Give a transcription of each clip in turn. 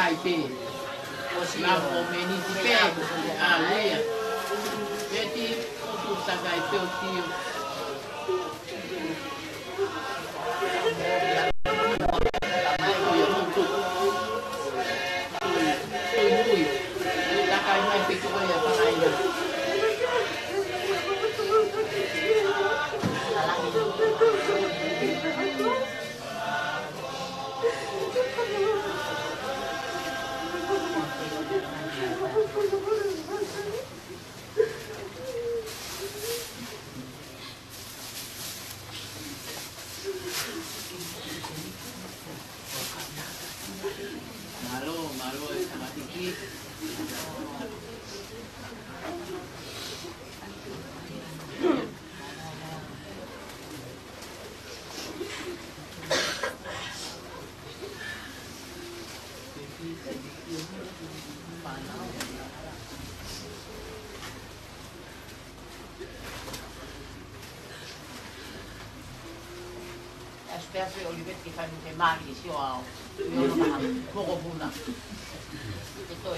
ไก่ปี Mathematik. Espero que Olivetti livro que faz no temário, se eu ao, eu não vou, vou, vou,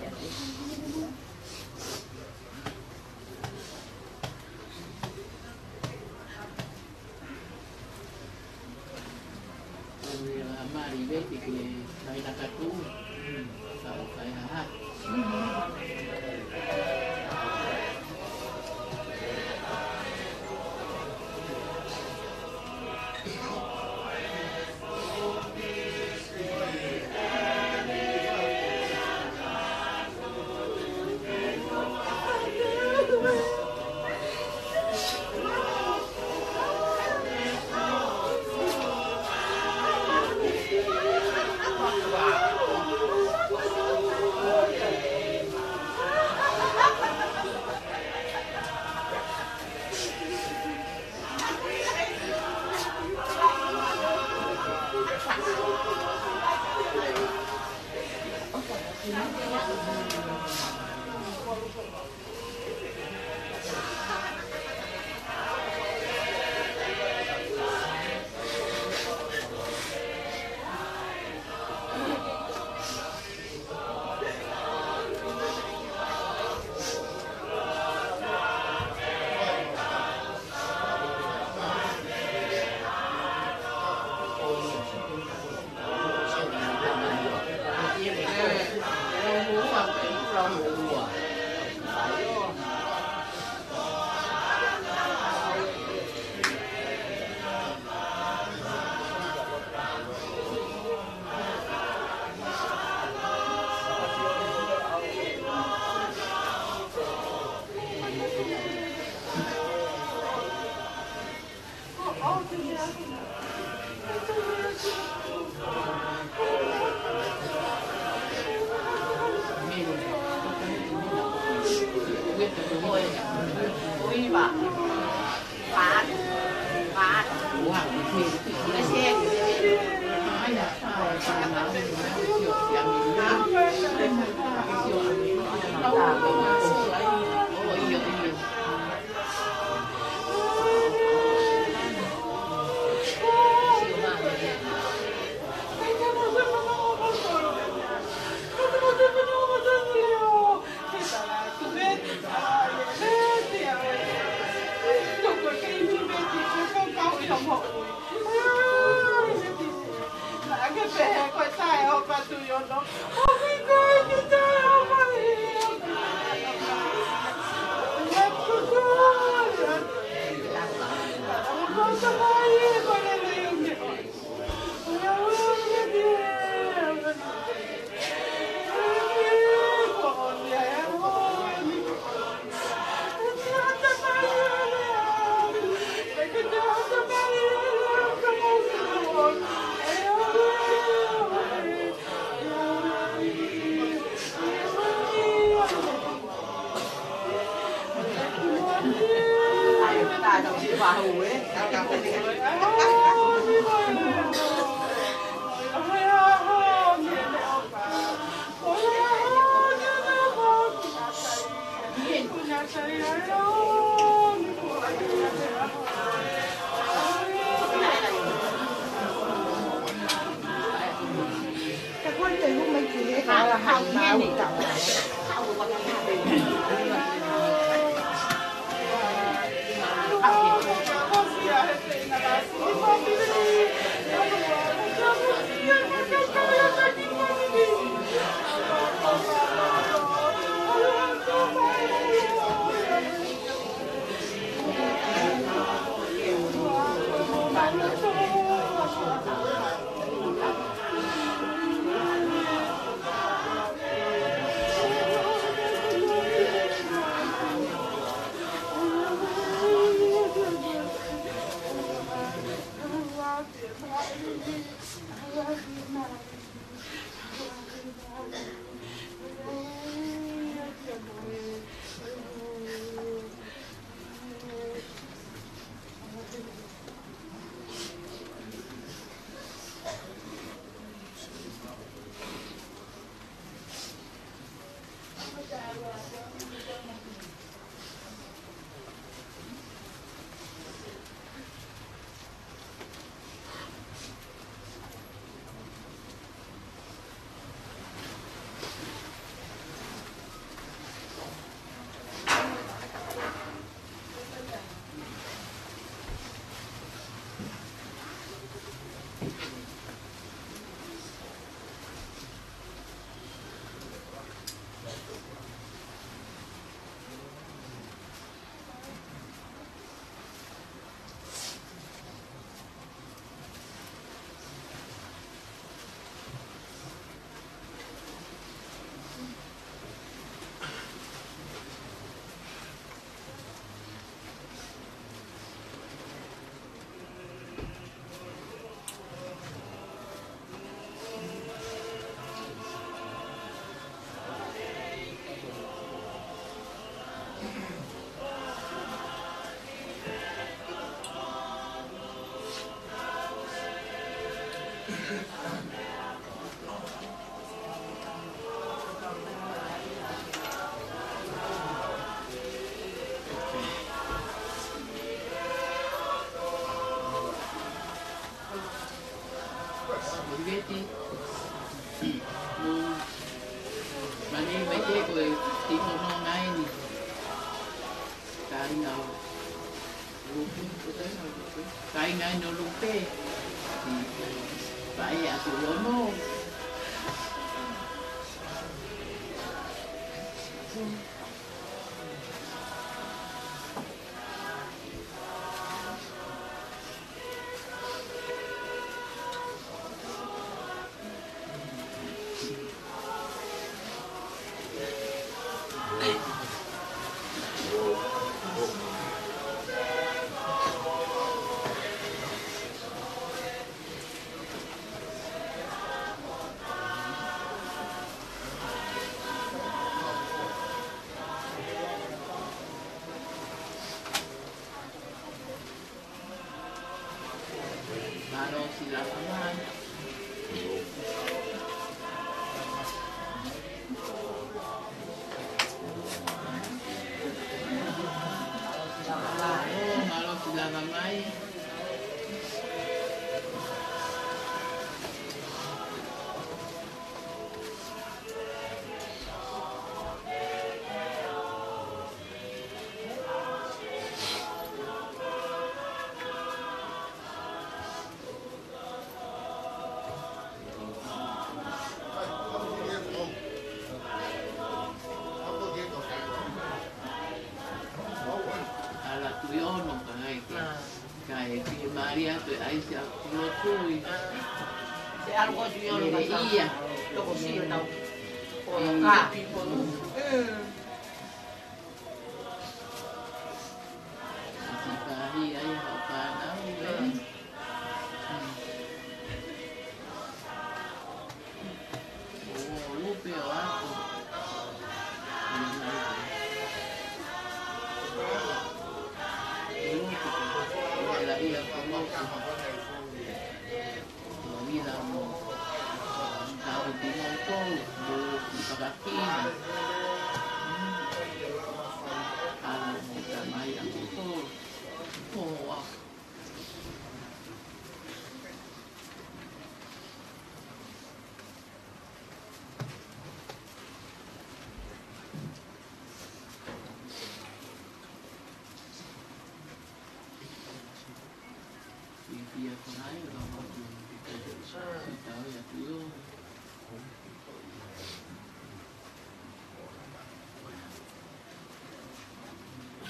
Yes.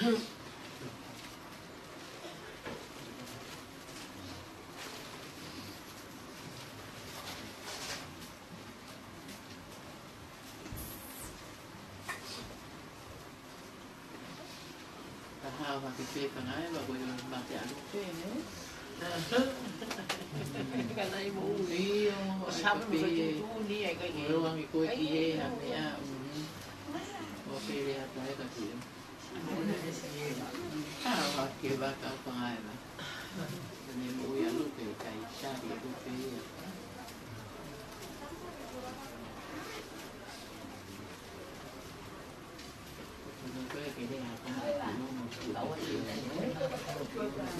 Hao và cái phê cả ngái và bây giờ bà trẻ lúc phê nữa cái này bố đi Sabi mo sa tuni cái kay Pero ang iko'y kihe kami ah. Okay, lihat tayo kasi ba ka pangalan na? Ano mo uya lupe kay siya di lupe. Ano ko kay dia ako ano mo tawag Let's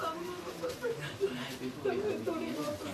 全く撮ります。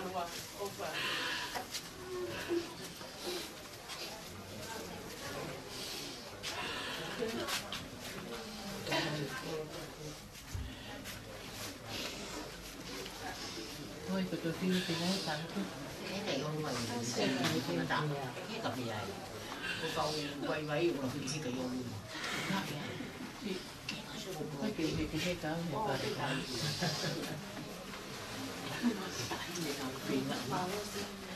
à đúng rồi không phải thôi từ từ khi thì lấy tặng chứ cái này con mình xem nó tặng cái tập này cô câu quay váy cũng là cái cái cây ôn luôn cái kỳ thì cái cái cái cái cái cái cái cái Thank you.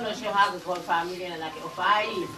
no, no, she has a whole family o like.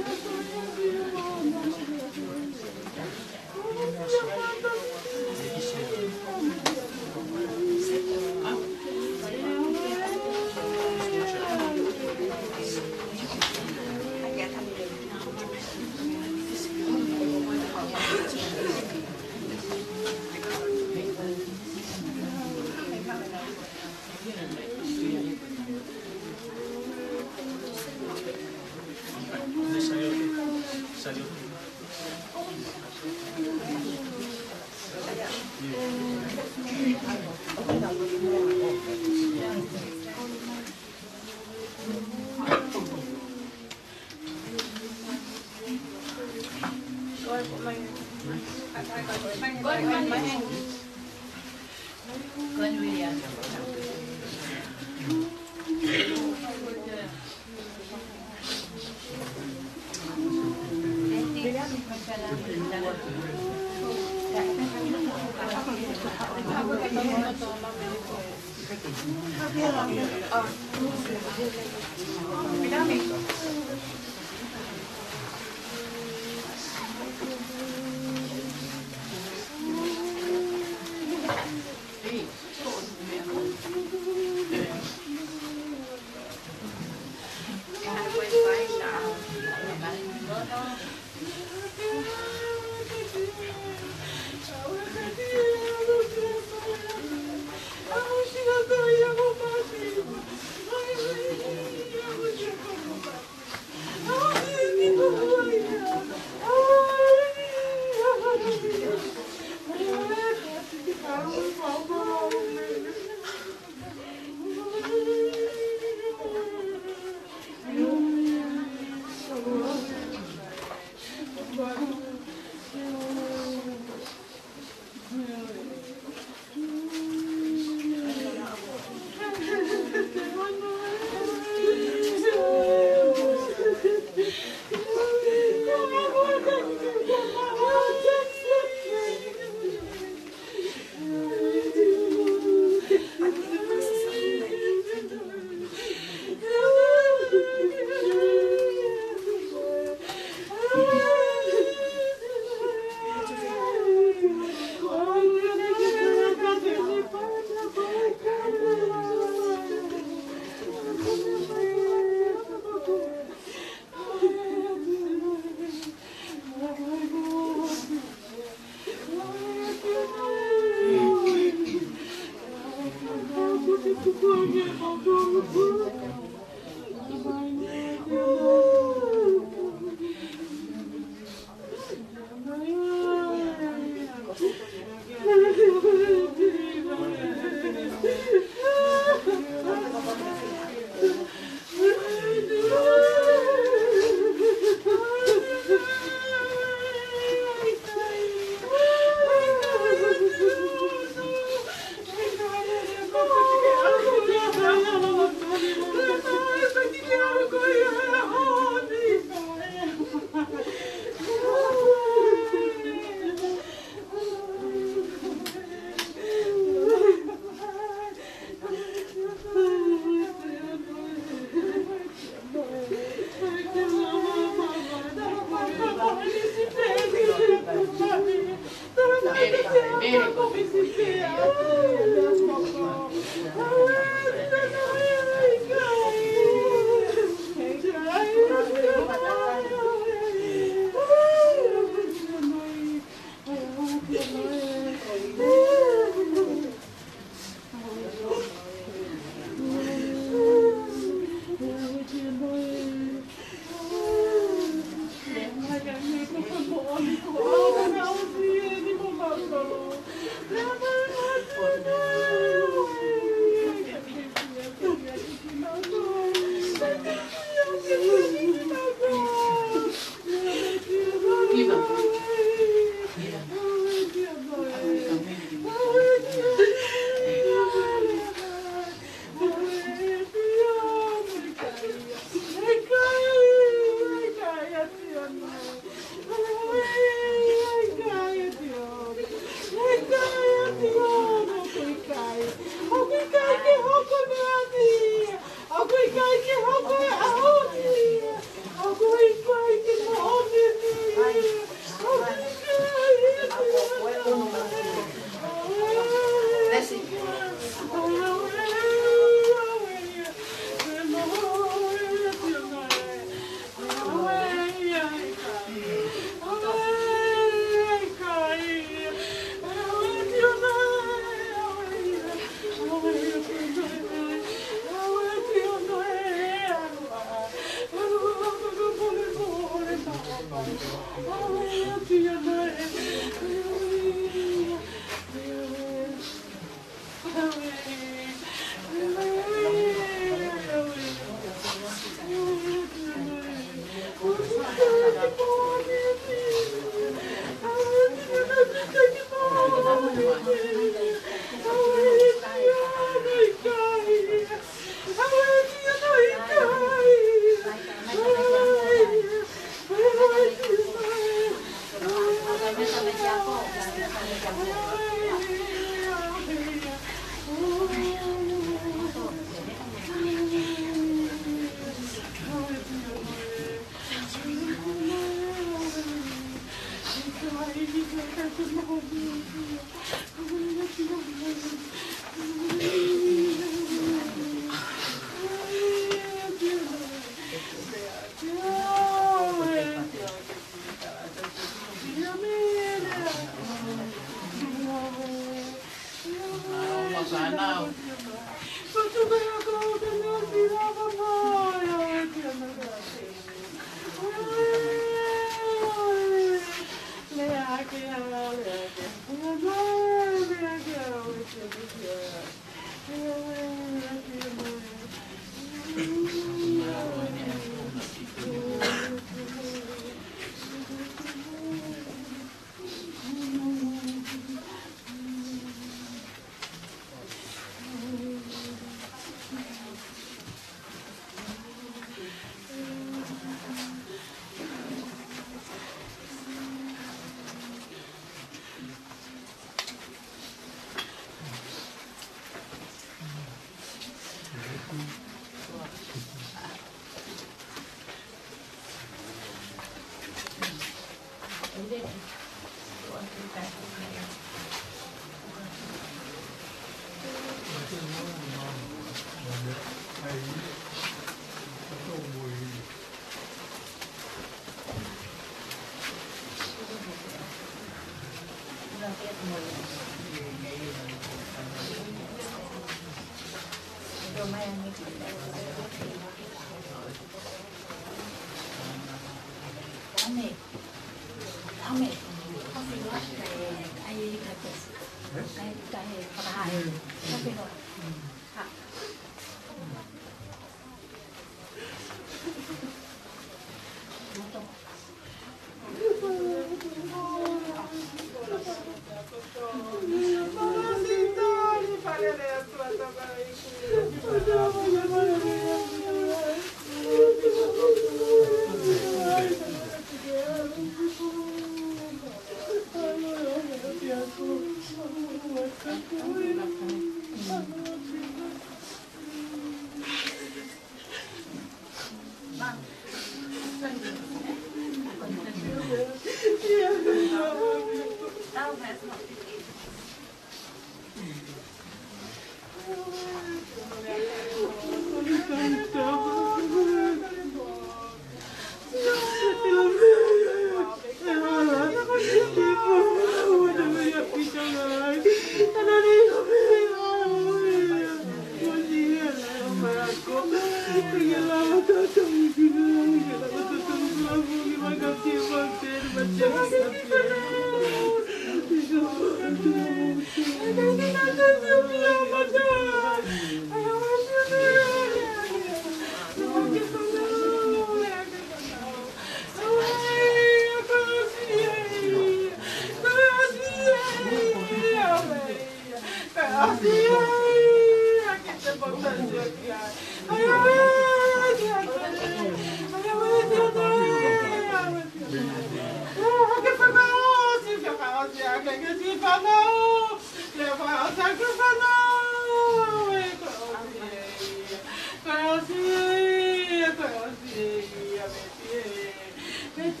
谢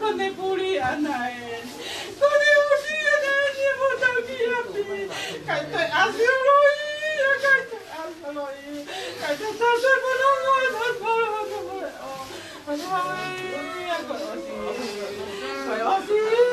我的姑娘奶奶我的老师也真是不能比呀比感谢阿瑟罗伊呀感阿瑟罗伊感谢苍天不能我的快乐阿瑟阿阿阿阿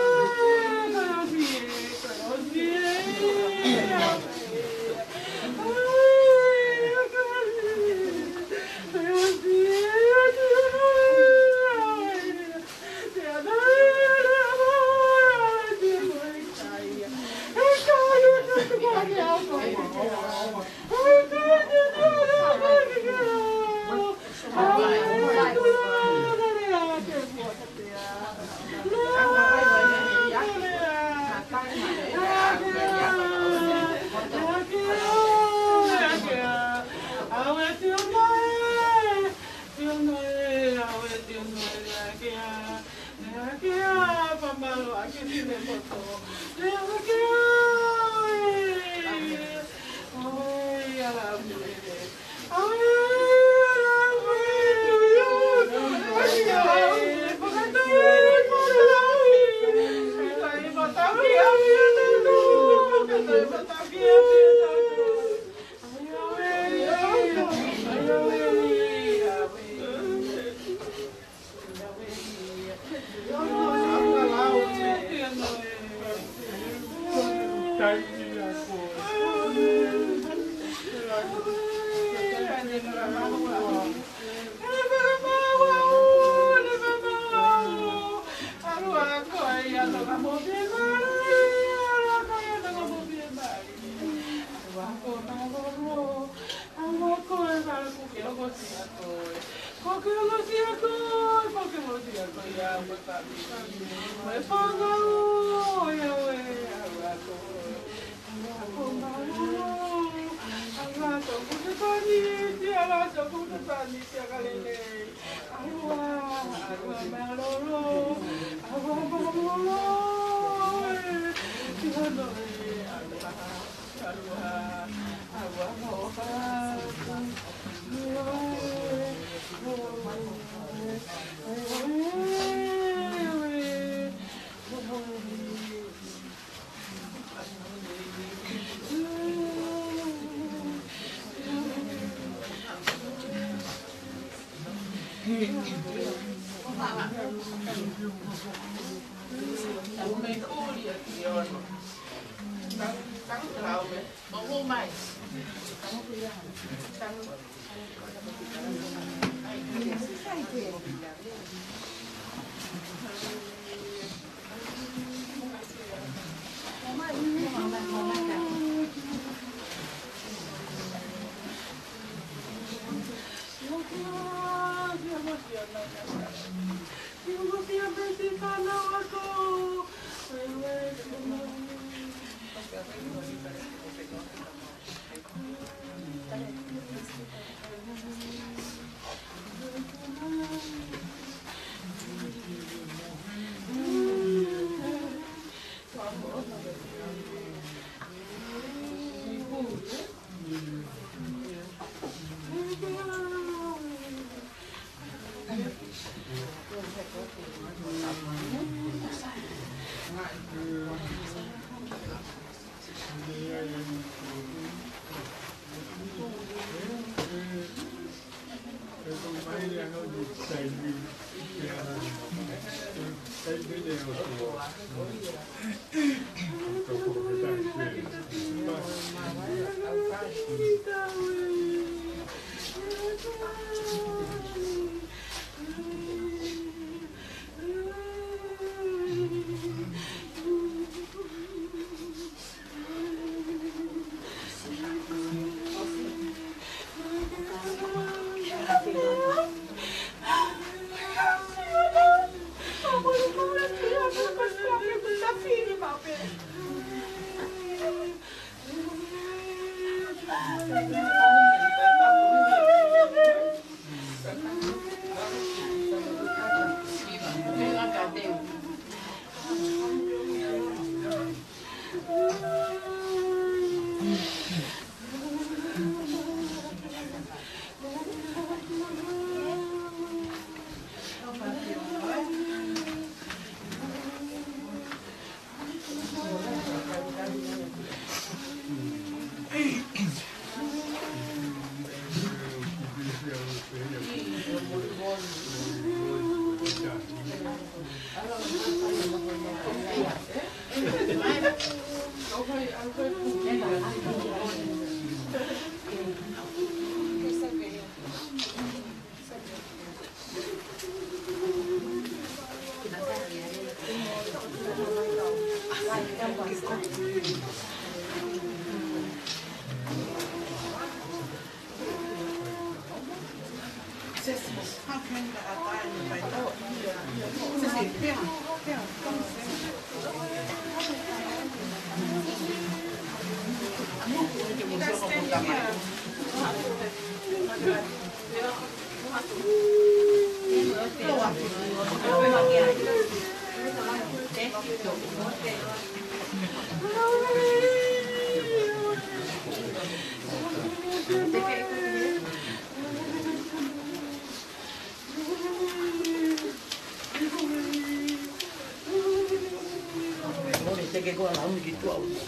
이거랑 나무 기도 하고.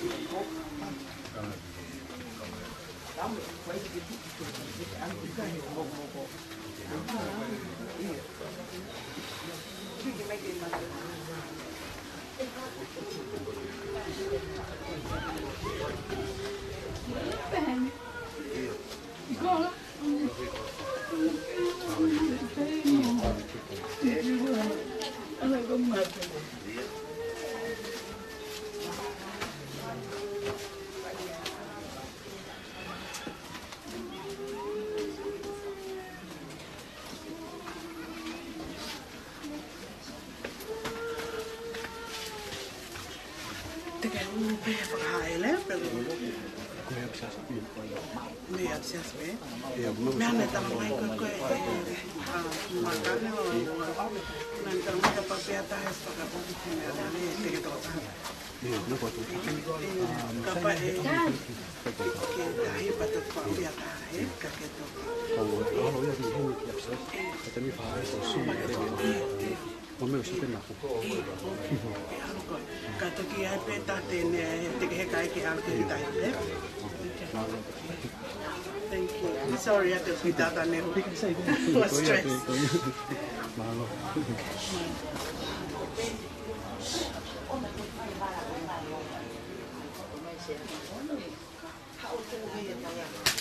Gracias. Sorry, I just need that name. Was stressed. Malo. How we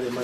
这里卖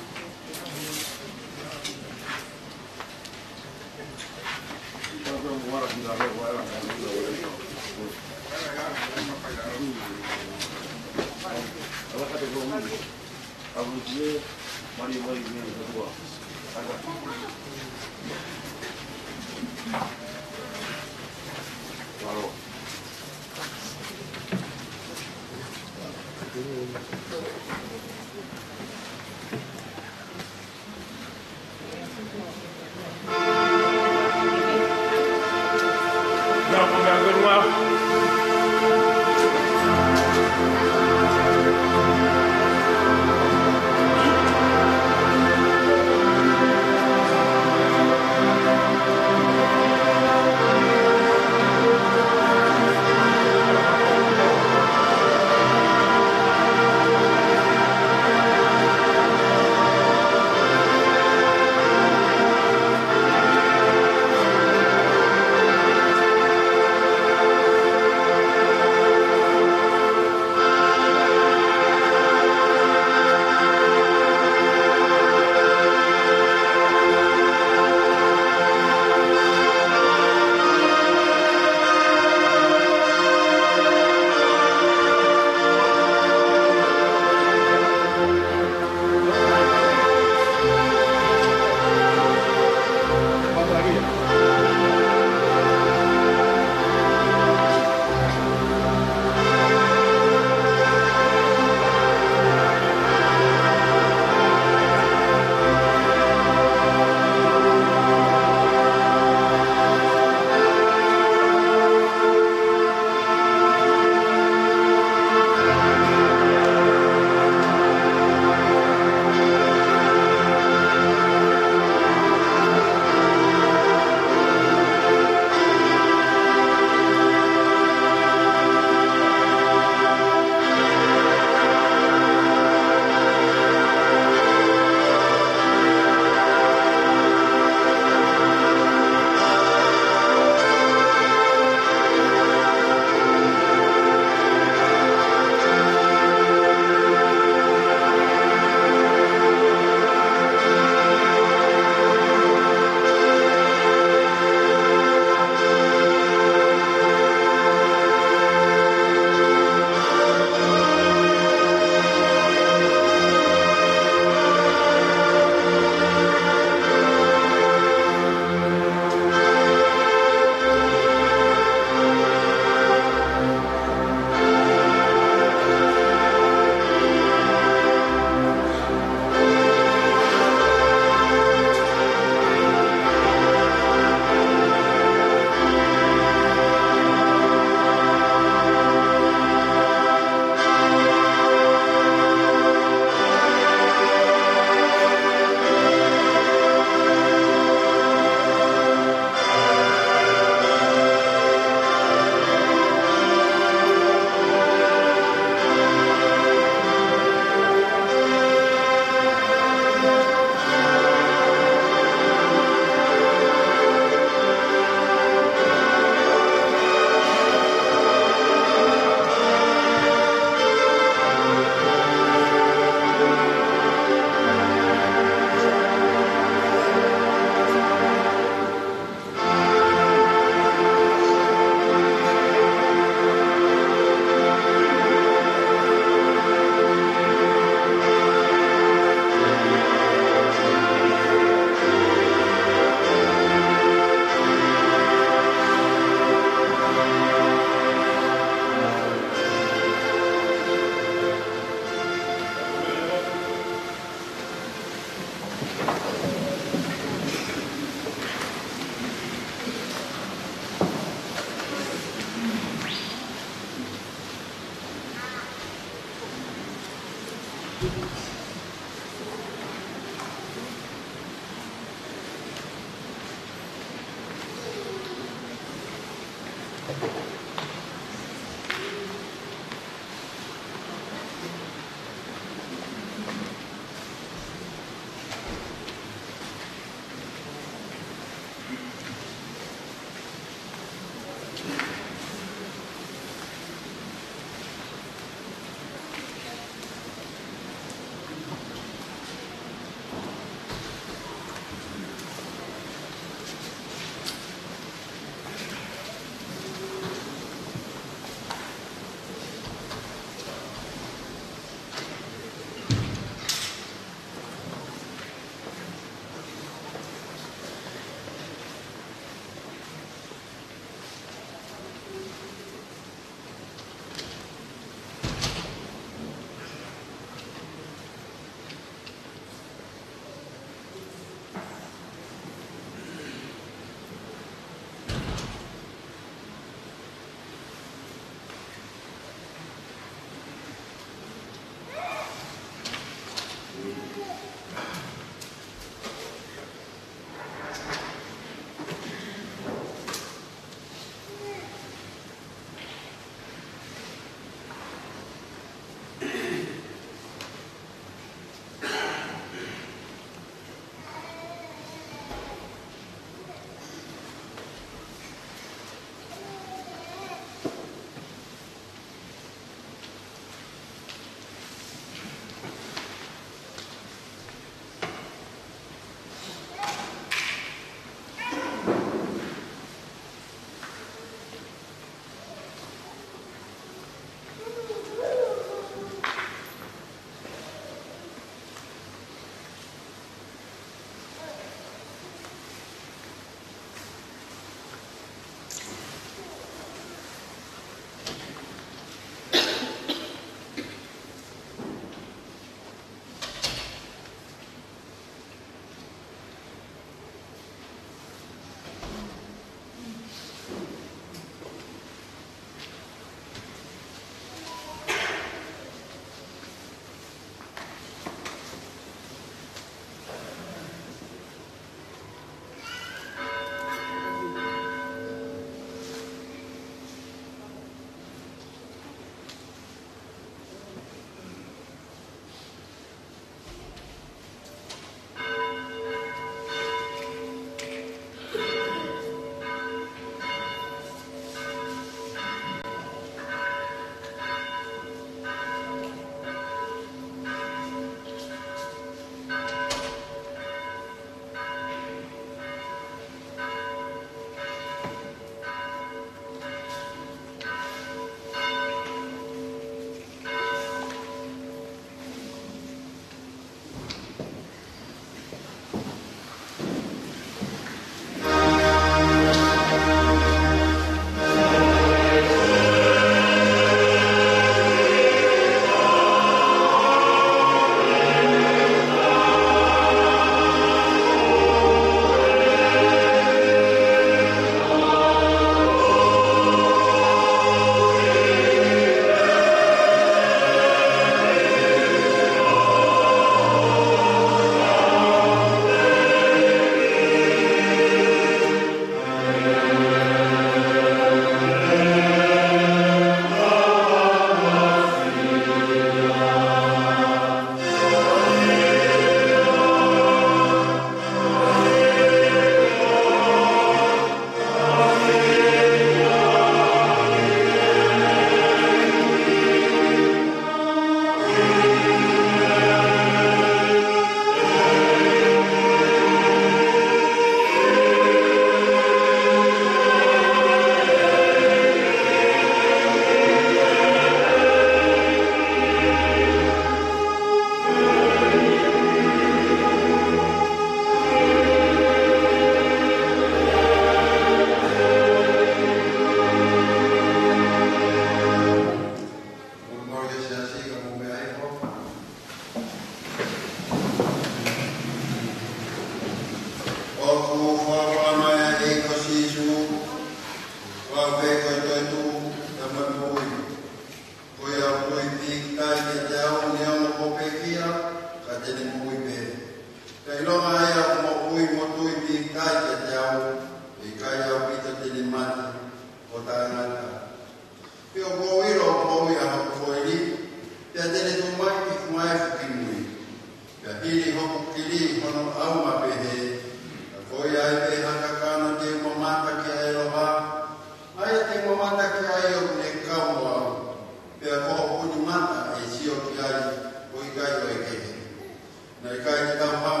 Mereka.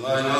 Line up.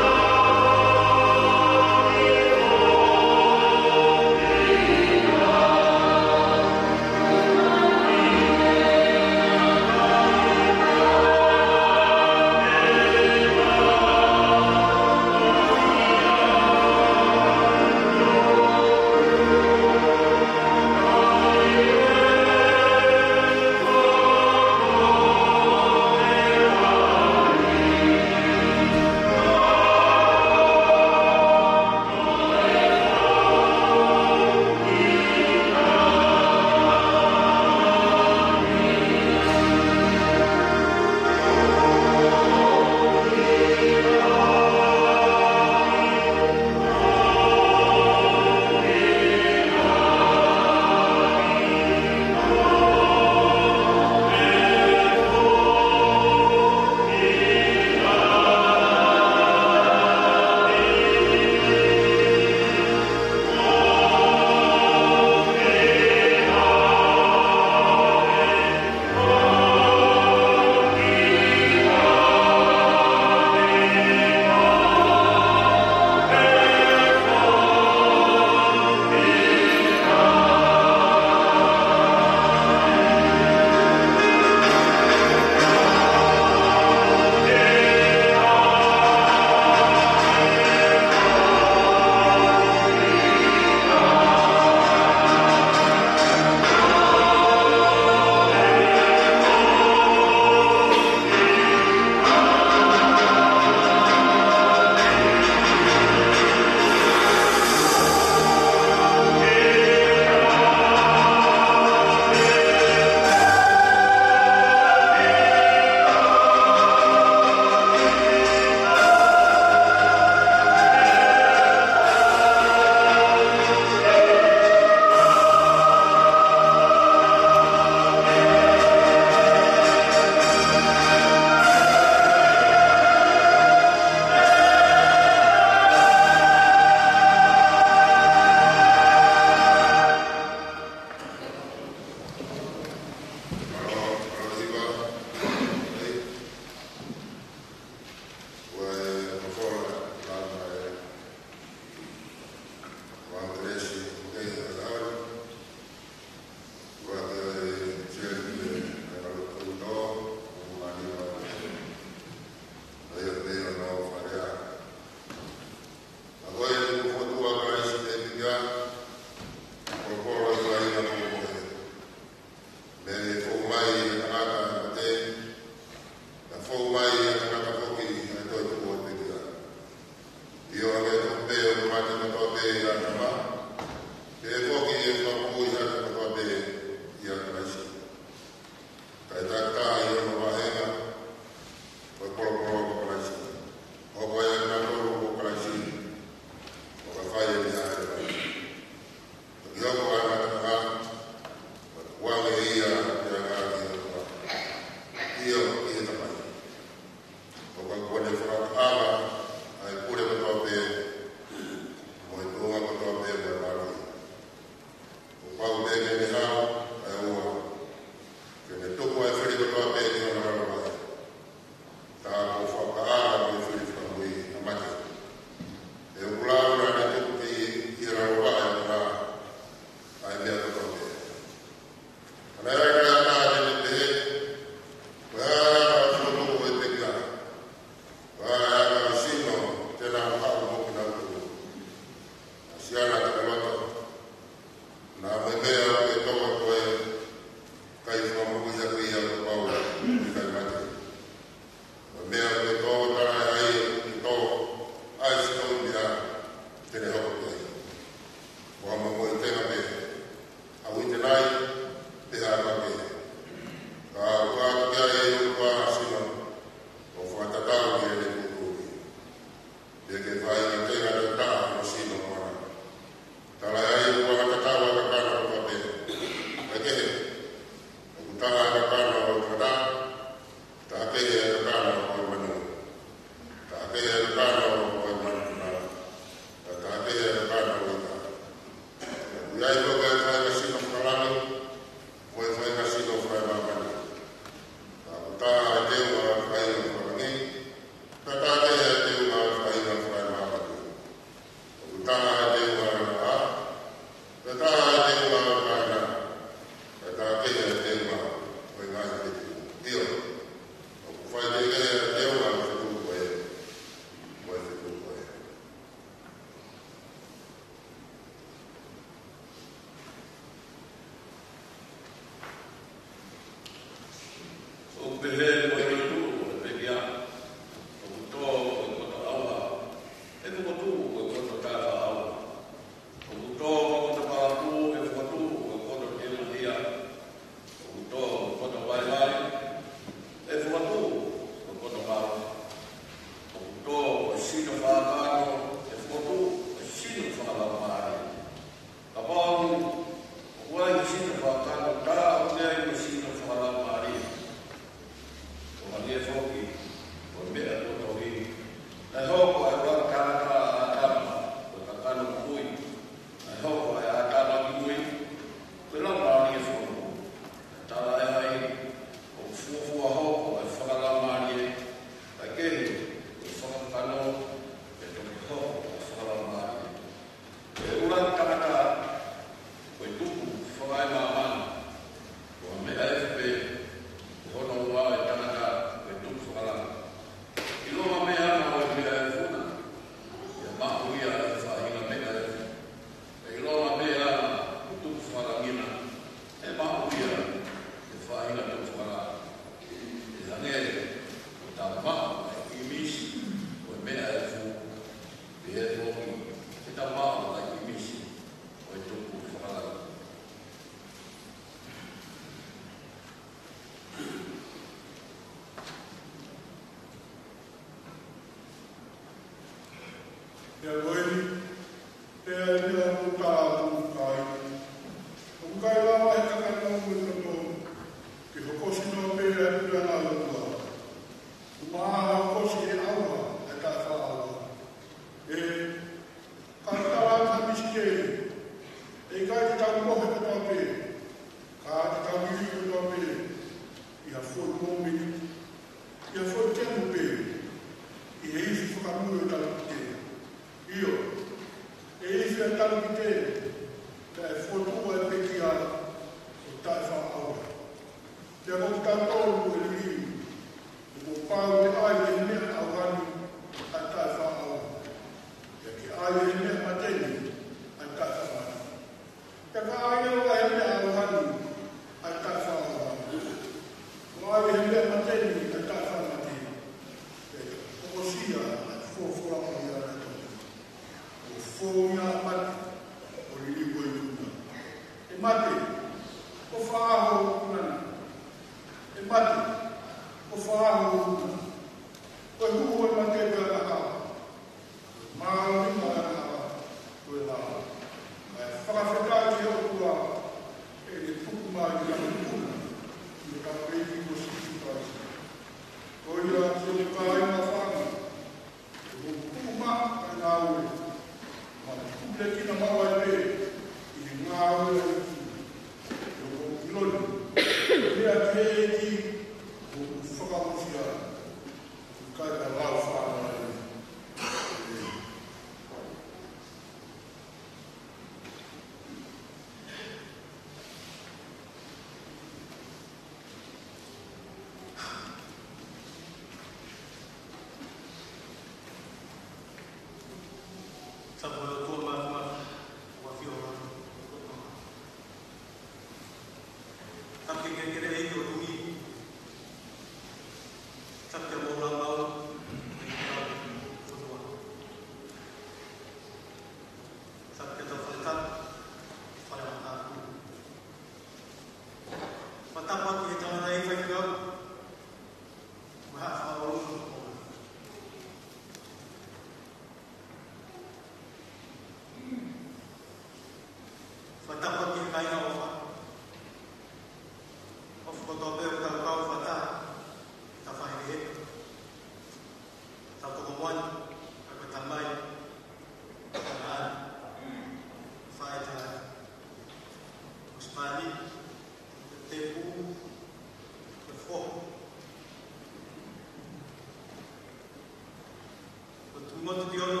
o monte de ouro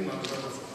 עם המצב הזה.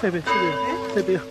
这边，这边，这边。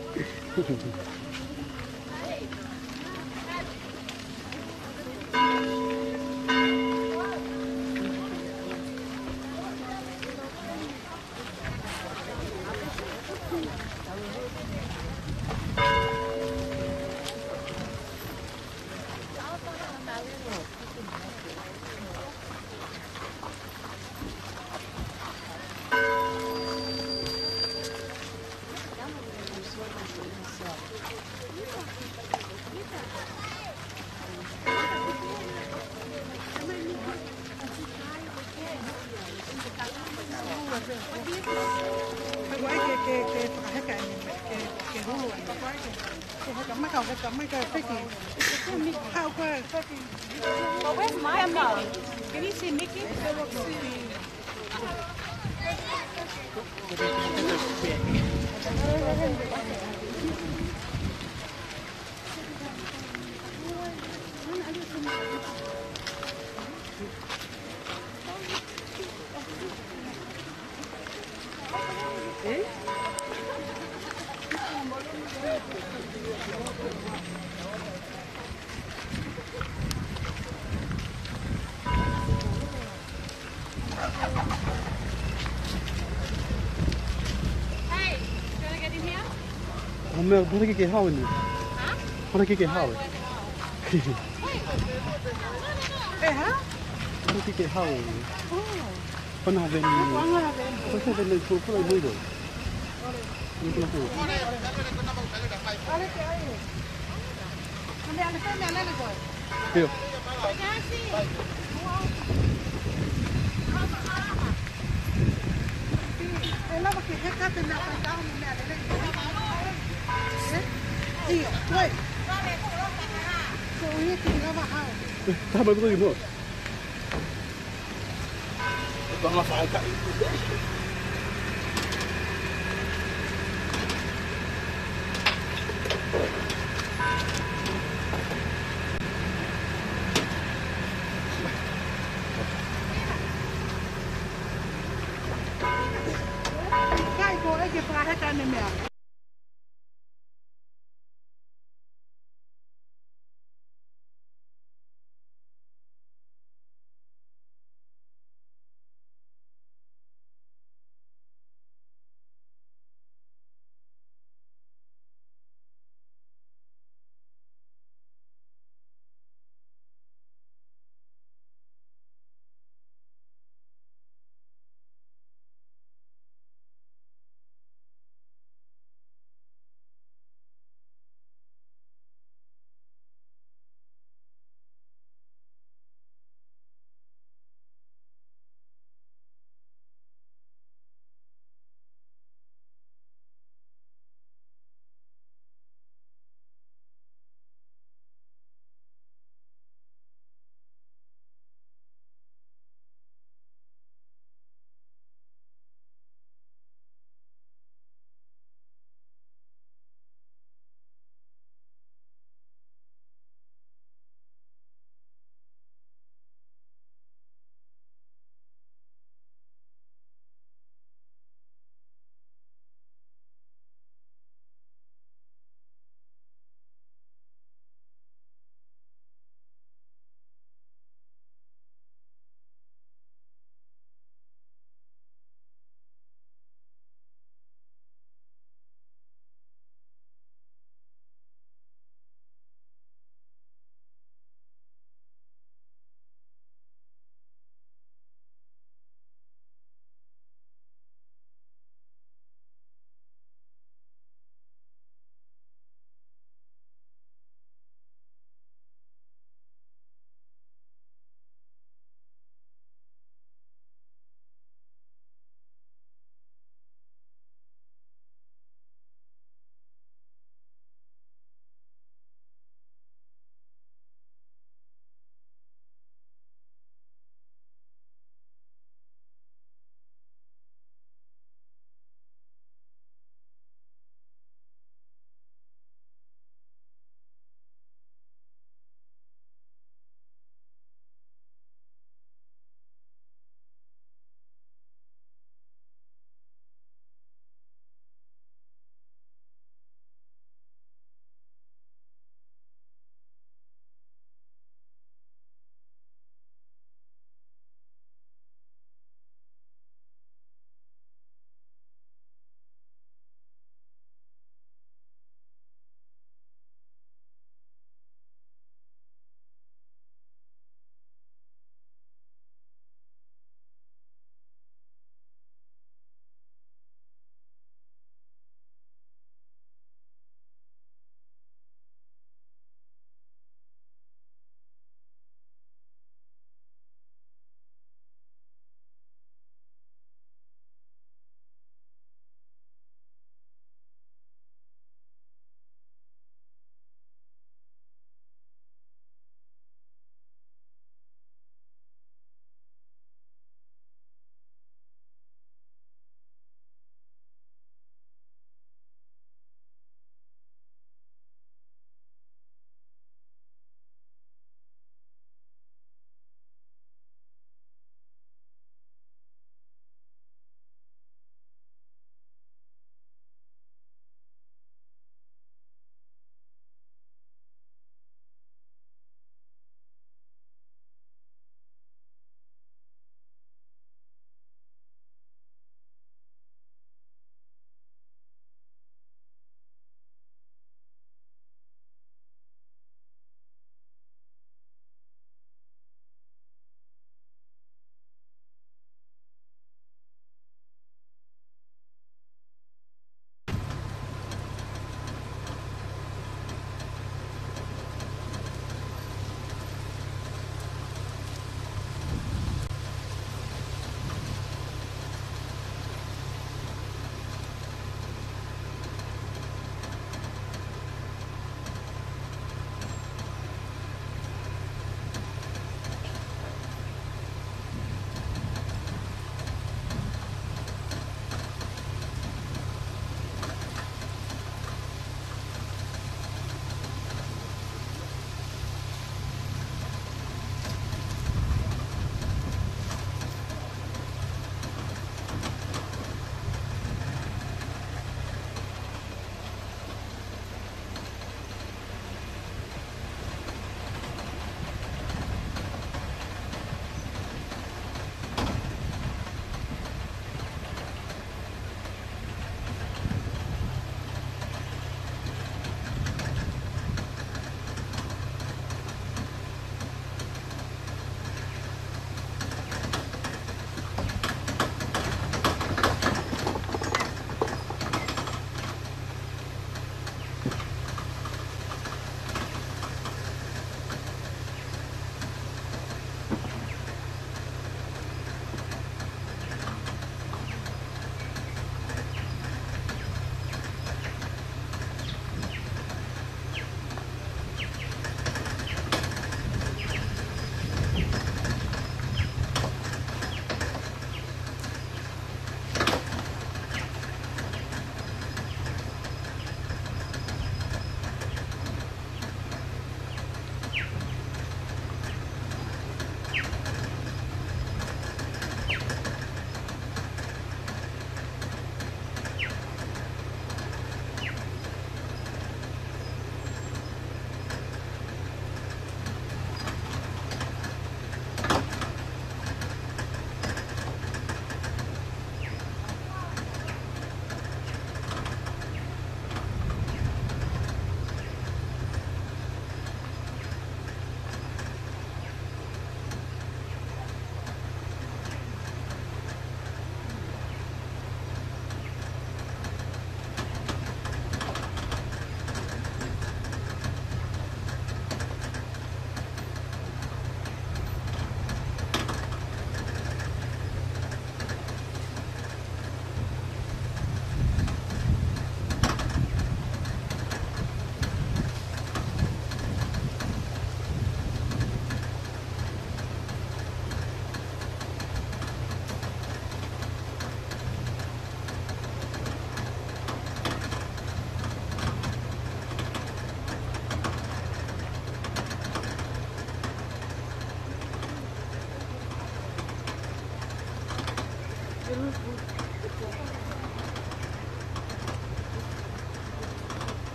Isabel, punta kay Kihawan niyo. Ha? Punta kay Kihawan. Eh, ha? Punta kay Kihawan niyo. Oh. Punta haven niyo. Punta haven niyo. Punta haven niyo. Punta haven niyo. Here. I love it. تهبط يموت.